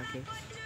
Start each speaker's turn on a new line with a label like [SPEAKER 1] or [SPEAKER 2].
[SPEAKER 1] আপনাকে